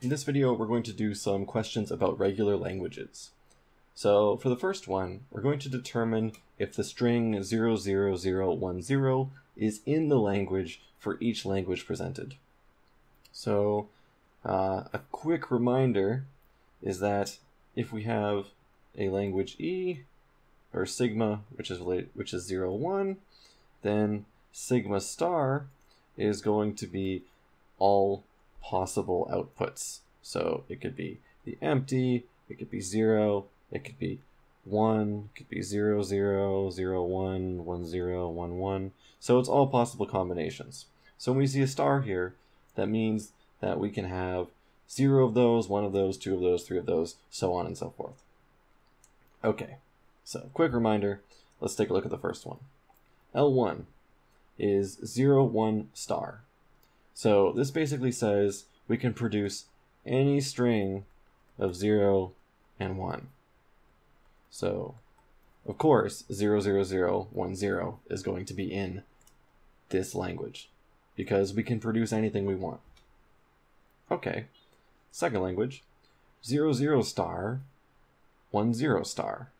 In this video, we're going to do some questions about regular languages. So for the first one, we're going to determine if the string 00010 is in the language for each language presented. So uh, a quick reminder is that if we have a language E or sigma, which is which is 0, 1, then sigma star is going to be all possible outputs. So it could be the empty, it could be 0, it could be 1, it could be 0, 0, 0, 1, 1, 0, 1, 1. So it's all possible combinations. So when we see a star here, that means that we can have 0 of those, 1 of those, 2 of those, 3 of those, so on and so forth. Okay, so quick reminder, let's take a look at the first one. L1 is 0, 1 star. So this basically says we can produce any string of 0 and 1. So, of course, 00010 is going to be in this language because we can produce anything we want. Okay, second language, 00 0 star, 10 star.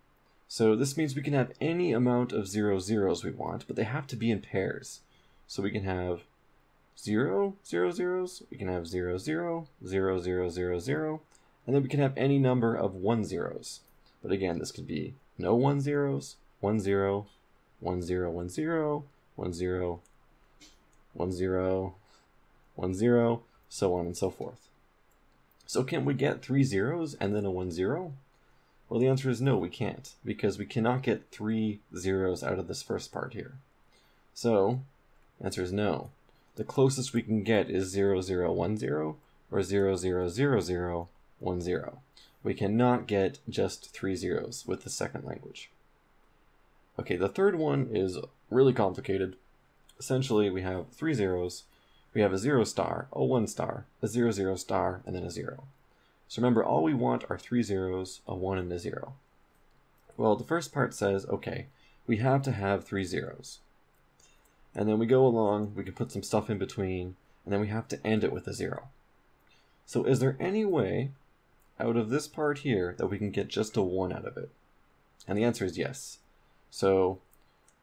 So this means we can have any amount of zero zeros we want, but they have to be in pairs. So we can have zero zero zeros, we can have zero zero, zero zero zero zero, and then we can have any number of one zeros. But again, this could be no one zeros, one zero, one zero, one zero, one zero, one zero, one zero, so on and so forth. So can we get three zeros and then a one zero? Well, the answer is no, we can't, because we cannot get three zeros out of this first part here. So, answer is no. The closest we can get is 0010 or 000010. We cannot get just three zeros with the second language. Okay, the third one is really complicated. Essentially, we have three zeros. We have a zero star, a one star, a zero zero star, and then a zero. So remember, all we want are three zeros, a 1, and a 0. Well, the first part says, okay, we have to have three zeros. And then we go along, we can put some stuff in between, and then we have to end it with a 0. So is there any way out of this part here that we can get just a 1 out of it? And the answer is yes. So,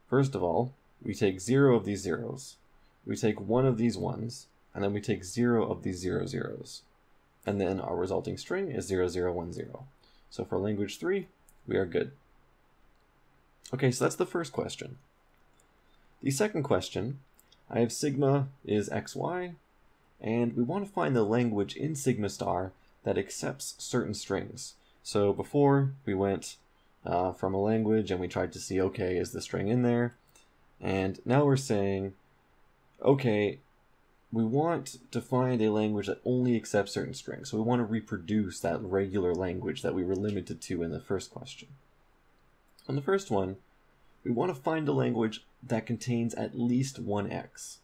first of all, we take 0 of these zeros, we take 1 of these 1s, and then we take 0 of these 0 zeros and then our resulting string is 0010. So for language 3, we are good. Okay, so that's the first question. The second question, I have sigma is xy, and we want to find the language in sigma star that accepts certain strings. So before we went uh, from a language and we tried to see, okay, is the string in there? And now we're saying, okay, we want to find a language that only accepts certain strings. So we want to reproduce that regular language that we were limited to in the first question. On the first one, we want to find a language that contains at least one x.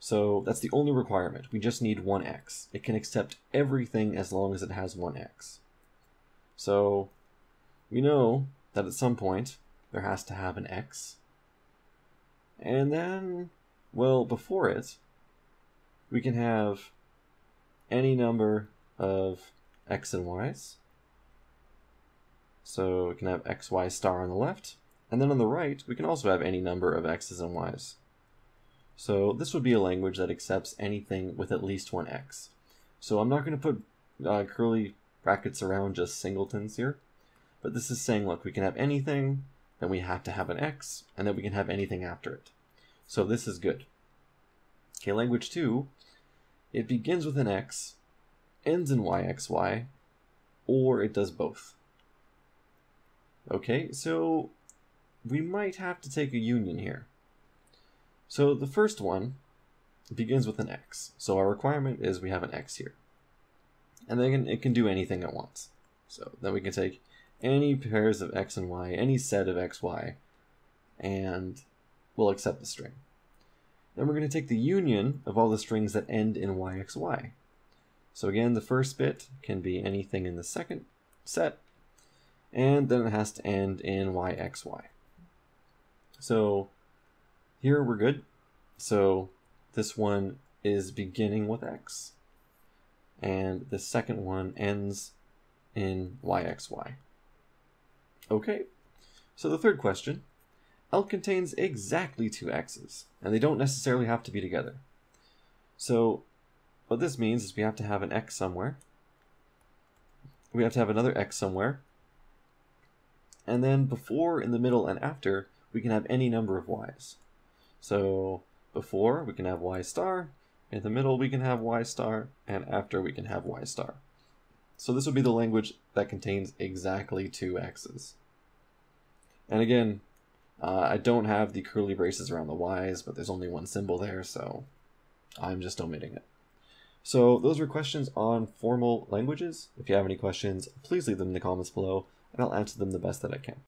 So that's the only requirement. We just need one x. It can accept everything as long as it has one x. So we know that at some point there has to have an x. And then, well, before it, we can have any number of x and y's. So we can have x, y star on the left, and then on the right, we can also have any number of x's and y's. So this would be a language that accepts anything with at least one x. So I'm not going to put uh, curly brackets around just singletons here, but this is saying, look, we can have anything, then we have to have an x, and then we can have anything after it. So this is good. Okay, language 2 it begins with an X, ends in YXY, or it does both. Okay, so we might have to take a union here. So the first one begins with an X. So our requirement is we have an X here. And then it can do anything it wants. So then we can take any pairs of X and Y, any set of XY, and we'll accept the string. Then we're going to take the union of all the strings that end in yxy. So again, the first bit can be anything in the second set, and then it has to end in yxy. So here we're good. So this one is beginning with x. and the second one ends in yxy. Okay, so the third question, ELK contains exactly two x's, and they don't necessarily have to be together. So what this means is we have to have an x somewhere, we have to have another x somewhere, and then before, in the middle, and after, we can have any number of y's. So before, we can have y star, in the middle we can have y star, and after we can have y star. So this would be the language that contains exactly two x's. And again, uh, I don't have the curly braces around the y's, but there's only one symbol there, so I'm just omitting it. So those were questions on formal languages. If you have any questions, please leave them in the comments below, and I'll answer them the best that I can.